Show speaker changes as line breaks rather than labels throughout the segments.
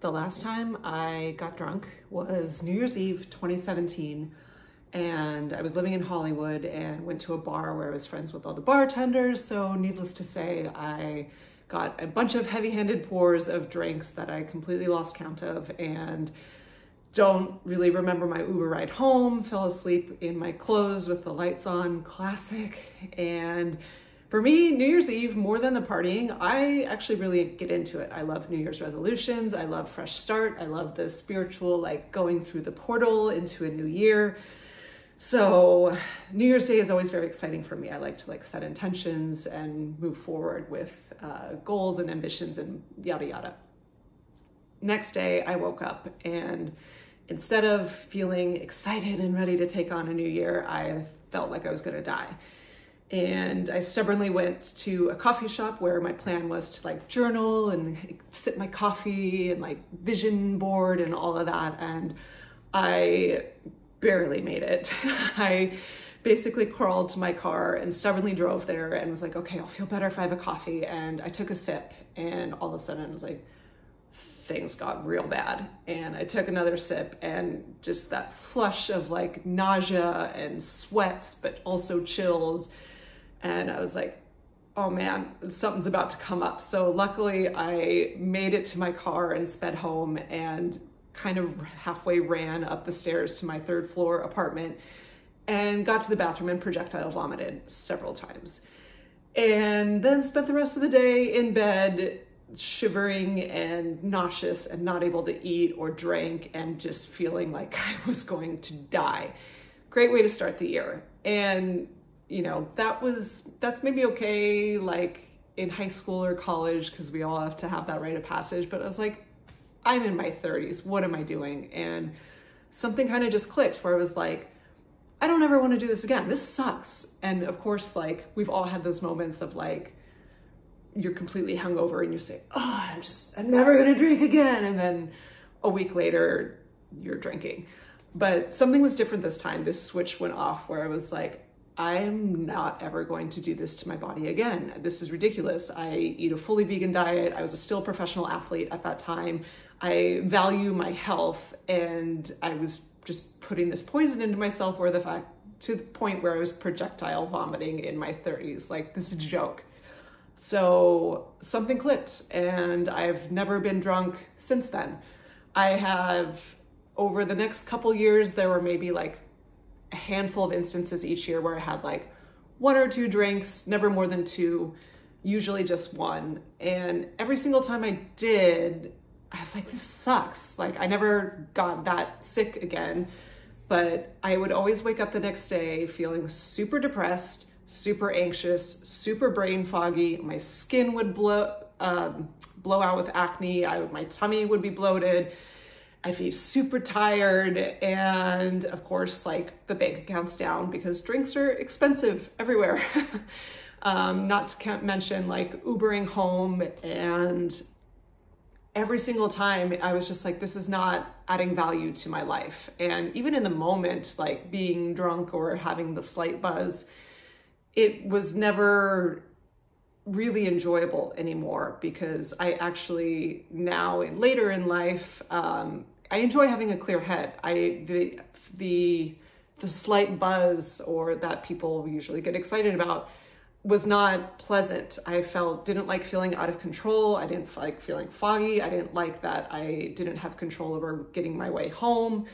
The last time I got drunk was New Year's Eve 2017 and I was living in Hollywood and went to a bar where I was friends with all the bartenders. So, needless to say, I got a bunch of heavy handed pours of drinks that I completely lost count of and don't really remember my Uber ride home. Fell asleep in my clothes with the lights on, classic. And for me, New Year's Eve, more than the partying, I actually really get into it. I love New Year's resolutions. I love fresh start. I love the spiritual, like going through the portal into a new year. So New Year's Day is always very exciting for me. I like to like set intentions and move forward with uh, goals and ambitions and yada yada. Next day, I woke up and instead of feeling excited and ready to take on a new year, I felt like I was going to die. And I stubbornly went to a coffee shop where my plan was to like journal and sip my coffee and like vision board and all of that. And I barely made it. I basically crawled to my car and stubbornly drove there and was like, okay, I'll feel better if I have a coffee. And I took a sip and all of a sudden I was like, things got real bad. And I took another sip and just that flush of like nausea and sweats, but also chills. And I was like, oh man, something's about to come up. So luckily I made it to my car and sped home and kind of halfway ran up the stairs to my third floor apartment and got to the bathroom and projectile vomited several times. And then spent the rest of the day in bed, shivering and nauseous and not able to eat or drink and just feeling like I was going to die. Great way to start the year. And, you know, that was, that's maybe okay, like in high school or college, because we all have to have that rite of passage. But I was like, I'm in my 30s. What am I doing? And something kind of just clicked where I was like, I don't ever want to do this again. This sucks. And of course, like we've all had those moments of like, you're completely hungover and you say, Oh, I'm just, I'm never going to drink again. And then a week later, you're drinking. But something was different this time. This switch went off where I was like, I'm not ever going to do this to my body again. This is ridiculous. I eat a fully vegan diet. I was a still professional athlete at that time. I value my health and I was just putting this poison into myself or the fact to the point where I was projectile vomiting in my 30s. Like this is a joke. So something clicked and I've never been drunk since then. I have over the next couple years there were maybe like a handful of instances each year where I had like one or two drinks, never more than two, usually just one. And every single time I did, I was like, this sucks. Like, I never got that sick again. But I would always wake up the next day feeling super depressed, super anxious, super brain foggy. My skin would blow, um, blow out with acne. I, my tummy would be bloated. I'd be super tired. And of course, like the bank account's down because drinks are expensive everywhere. um, not to mention like Ubering home and every single time I was just like, this is not adding value to my life. And even in the moment, like being drunk or having the slight buzz, it was never really enjoyable anymore because I actually now in later in life, um, I enjoy having a clear head. I the the the slight buzz or that people usually get excited about was not pleasant. I felt didn't like feeling out of control. I didn't like feeling foggy. I didn't like that I didn't have control over getting my way home.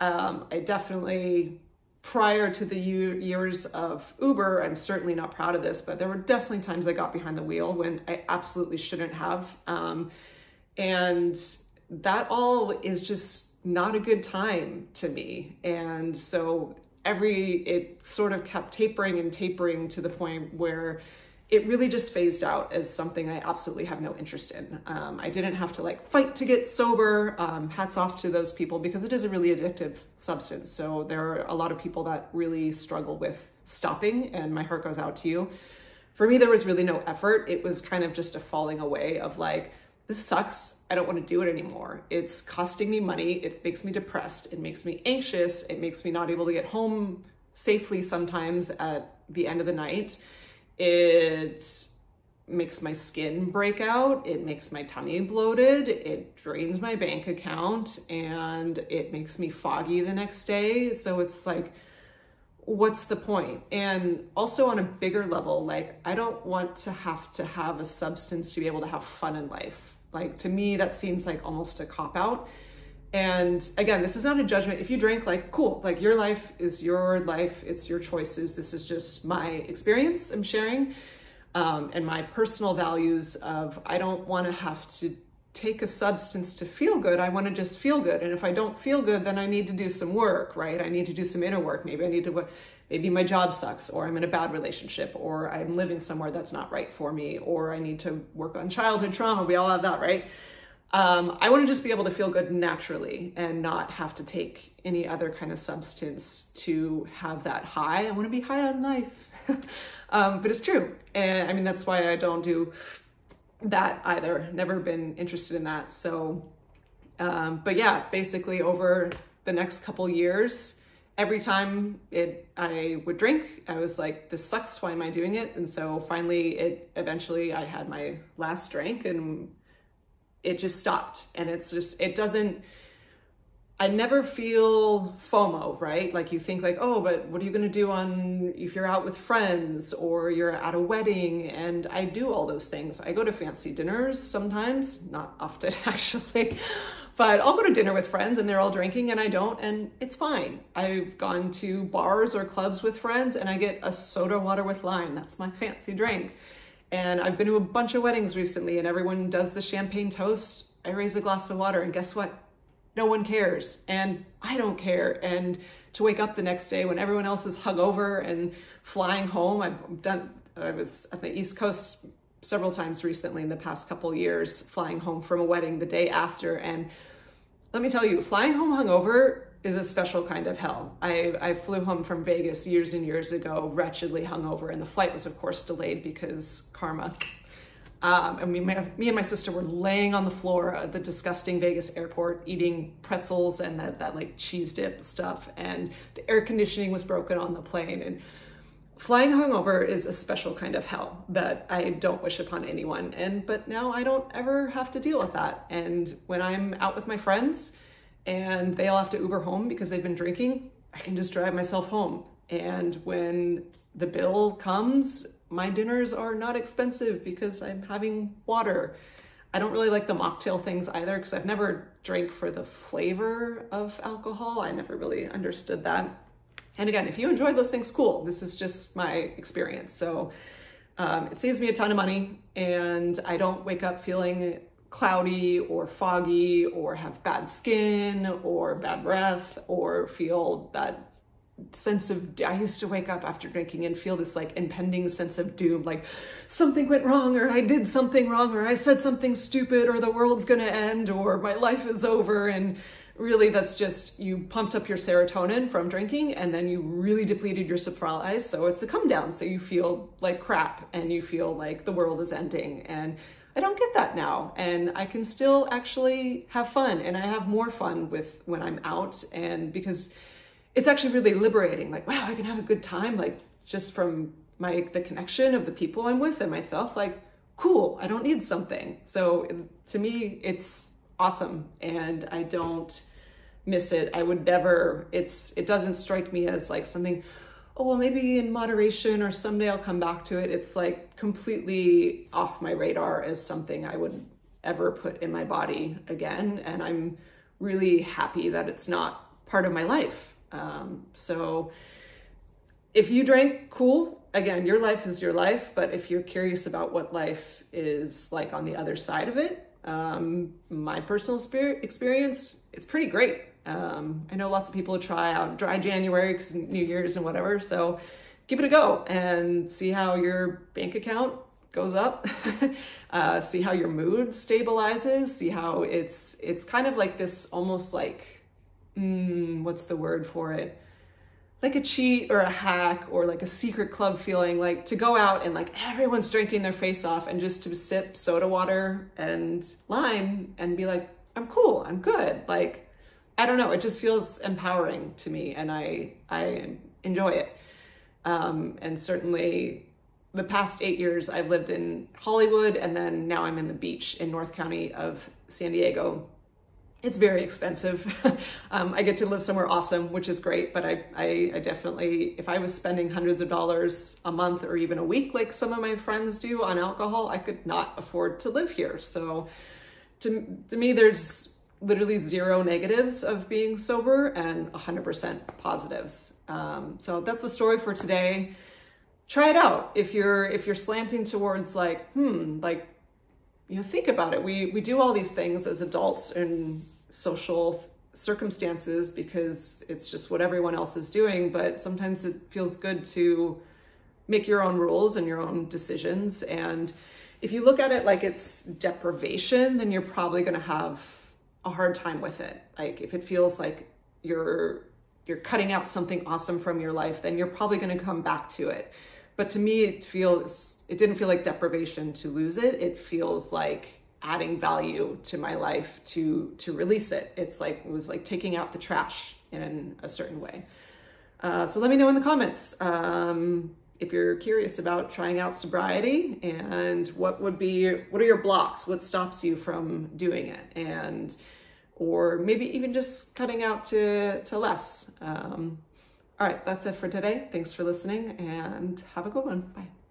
Um, I definitely prior to the years of Uber, I'm certainly not proud of this, but there were definitely times I got behind the wheel when I absolutely shouldn't have. Um, and that all is just not a good time to me. And so every it sort of kept tapering and tapering to the point where it really just phased out as something I absolutely have no interest in. Um, I didn't have to like fight to get sober. Um, hats off to those people because it is a really addictive substance. So there are a lot of people that really struggle with stopping, and my heart goes out to you. For me, there was really no effort. It was kind of just a falling away of like, this sucks. I don't want to do it anymore. It's costing me money. It makes me depressed. It makes me anxious. It makes me not able to get home safely sometimes at the end of the night. It makes my skin break out, it makes my tummy bloated, it drains my bank account, and it makes me foggy the next day. So it's like, what's the point? And also on a bigger level, like I don't want to have to have a substance to be able to have fun in life. Like to me, that seems like almost a cop out. And again, this is not a judgment. If you drink, like, cool, like your life is your life, it's your choices. This is just my experience I'm sharing um, and my personal values of I don't want to have to take a substance to feel good. I want to just feel good. And if I don't feel good, then I need to do some work, right? I need to do some inner work. Maybe I need to, maybe my job sucks, or I'm in a bad relationship, or I'm living somewhere that's not right for me, or I need to work on childhood trauma. We all have that, right? Um, I want to just be able to feel good naturally and not have to take any other kind of substance to have that high. I want to be high on life. um, but it's true. And I mean, that's why I don't do that either. Never been interested in that. So, um, but yeah, basically over the next couple years, every time it I would drink, I was like, this sucks. Why am I doing it? And so finally, it eventually I had my last drink and it just stopped. And it's just, it doesn't, I never feel FOMO, right? Like you think like, oh, but what are you going to do on if you're out with friends or you're at a wedding? And I do all those things. I go to fancy dinners sometimes, not often actually, but I'll go to dinner with friends and they're all drinking and I don't, and it's fine. I've gone to bars or clubs with friends and I get a soda water with lime. That's my fancy drink. And I've been to a bunch of weddings recently and everyone does the champagne toast. I raise a glass of water and guess what? No one cares. And I don't care. And to wake up the next day when everyone else is hungover and flying home, I've done, I was at the East Coast several times recently in the past couple years, flying home from a wedding the day after. And let me tell you, flying home hungover is a special kind of hell. I, I flew home from Vegas years and years ago, wretchedly hungover, and the flight was, of course, delayed because karma. Um, and we, me and my sister were laying on the floor at the disgusting Vegas airport eating pretzels and that, that like cheese dip stuff. And the air conditioning was broken on the plane. And flying hungover is a special kind of hell that I don't wish upon anyone. And but now I don't ever have to deal with that. And when I'm out with my friends, and they all have to Uber home because they've been drinking, I can just drive myself home. And when the bill comes, my dinners are not expensive because I'm having water. I don't really like the mocktail things either because I've never drank for the flavor of alcohol. I never really understood that. And again, if you enjoy those things, cool. This is just my experience. So um, it saves me a ton of money and I don't wake up feeling cloudy or foggy or have bad skin or bad breath or feel that sense of I used to wake up after drinking and feel this like impending sense of doom like something went wrong or I did something wrong or I said something stupid or the world's going to end or my life is over. And really that's just you pumped up your serotonin from drinking and then you really depleted your supplies so it's a come down. So you feel like crap and you feel like the world is ending. And I don't get that now. And I can still actually have fun and I have more fun with when I'm out. And because it's actually really liberating. Like, wow, I can have a good time, like just from my the connection of the people I'm with and myself, like, cool, I don't need something. So to me, it's awesome and I don't miss it. I would never, it's it doesn't strike me as like something oh, well, maybe in moderation or someday I'll come back to it. It's like completely off my radar as something I would ever put in my body again. And I'm really happy that it's not part of my life. Um, so if you drink, cool. Again, your life is your life. But if you're curious about what life is like on the other side of it, um, my personal spirit experience, it's pretty great. Um, I know lots of people try out dry January because New Year's and whatever. So give it a go and see how your bank account goes up. uh, see how your mood stabilizes. See how it's it's kind of like this almost like mm, what's the word for it? Like a cheat or a hack or like a secret club feeling like to go out and like everyone's drinking their face off and just to sip soda water and lime and be like, I'm cool, I'm good. Like I don't know, it just feels empowering to me and I, I enjoy it. Um, and certainly the past eight years, I've lived in Hollywood and then now I'm in the beach in North County of San Diego. It's very expensive. um, I get to live somewhere awesome, which is great, but I, I, I, definitely, if I was spending hundreds of dollars a month or even a week, like some of my friends do on alcohol, I could not afford to live here. So to, to me, there's literally zero negatives of being sober and 100% positives. Um, so that's the story for today. Try it out. If you're, if you're slanting towards like, hmm, like, you know, think about it. We, we do all these things as adults and social circumstances because it's just what everyone else is doing. But sometimes it feels good to make your own rules and your own decisions. And if you look at it like it's deprivation, then you're probably going to have a hard time with it. Like if it feels like you're you're cutting out something awesome from your life, then you're probably going to come back to it. But to me, it feels it didn't feel like deprivation to lose it. It feels like adding value to my life to to release it. It's like it was like taking out the trash in a certain way. Uh, so let me know in the comments um, if you're curious about trying out sobriety and what would be what are your blocks, what stops you from doing it, and or maybe even just cutting out to to less. Um, all right, that's it for today. Thanks for listening and have a good one. Bye.